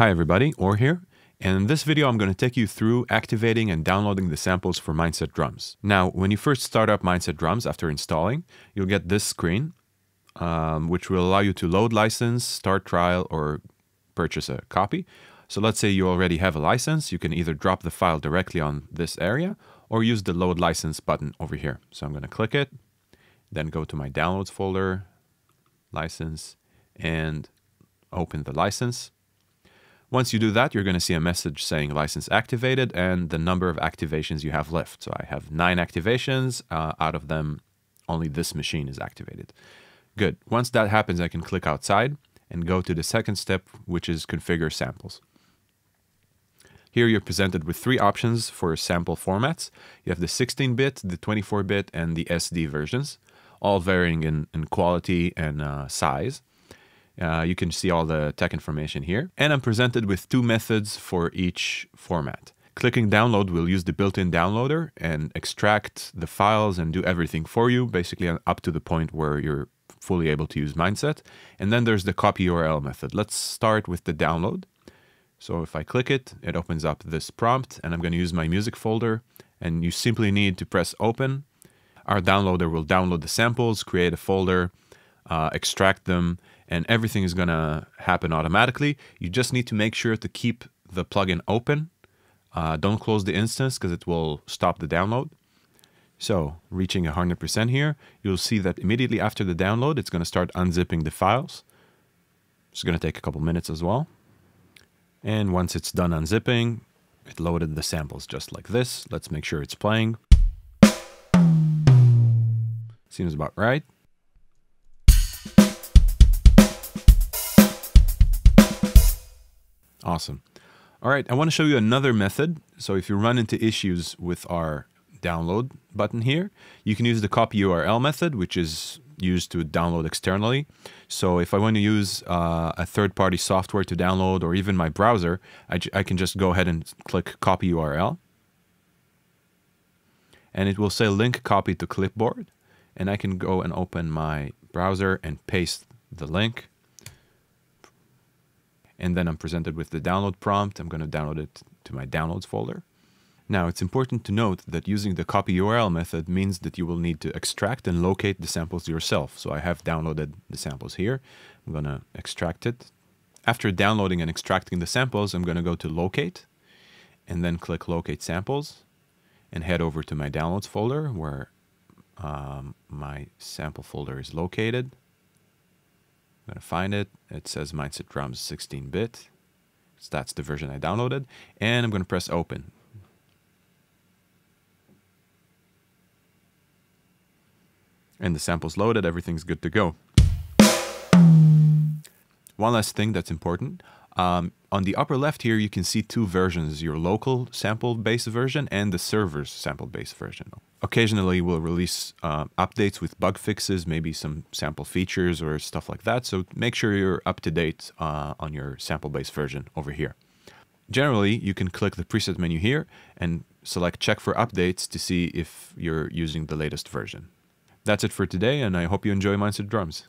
Hi everybody, Or here. And in this video, I'm going to take you through activating and downloading the samples for MINDst Drums. Now, when you first start up MINDst Drums after installing, you'll get this screen, um, which will allow you to load license, start trial, or purchase a copy. So let's say you already have a license, you can either drop the file directly on this area or use the load license button over here. So I'm going to click it, then go to my downloads folder, license, and open the license. Once you do that, you're going to see a message saying license activated and the number of activations you have left. So I have nine activations. Uh, out of them, only this machine is activated. Good. Once that happens, I can click outside and go to the second step, which is configure samples. Here you're presented with three options for sample formats. You have the 16-bit, the 24-bit, and the SD versions, all varying in, in quality and uh, size. Uh, you can see all the tech information here. And I'm presented with two methods for each format. Clicking download will use the built-in downloader and extract the files and do everything for you, basically up to the point where you're fully able to use MINDst. And then there's the copy URL method. Let's start with the download. So if I click it, it opens up this prompt and I'm going to use my music folder and you simply need to press open. Our downloader will download the samples, create a folder, uh, extract them, and everything is going to happen automatically. You just need to make sure to keep the plugin open. Uh, don't close the instance because it will stop the download. So reaching 100% here, you'll see that immediately after the download, it's going to start unzipping the files. It's going to take a couple minutes as well. And once it's done unzipping, it loaded the samples just like this. Let's make sure it's playing. Seems about right. Awesome. All right, I want to show you another method. So if you run into issues with our download button here, you can use the copy URL method, which is used to download externally. So if I want to use uh, a third-party software to download or even my browser, I, I can just go ahead and click copy URL. And it will say link copy to clipboard. And I can go and open my browser and paste the link and then I'm presented with the download prompt. I'm going to download it to my downloads folder. Now, it's important to note that using the copy URL method means that you will need to extract and locate the samples yourself. So I have downloaded the samples here. I'm going to extract it. After downloading and extracting the samples, I'm going to go to locate and then click locate samples and head over to my downloads folder where um, my sample folder is located. Going to find it. It says MINDst Drums 16-bit. So that's the version I downloaded. And I'm going to press open. And the sample's loaded. Everything's good to go. One last thing that's important. Um, on the upper left here, you can see two versions, your local sample-based version and the server's sample-based version. Occasionally, we'll release uh, updates with bug fixes, maybe some sample features or stuff like that. So make sure you're up to date uh, on your sample-based version over here. Generally, you can click the preset menu here and select check for updates to see if you're using the latest version. That's it for today, and I hope you enjoy MINDst Drums.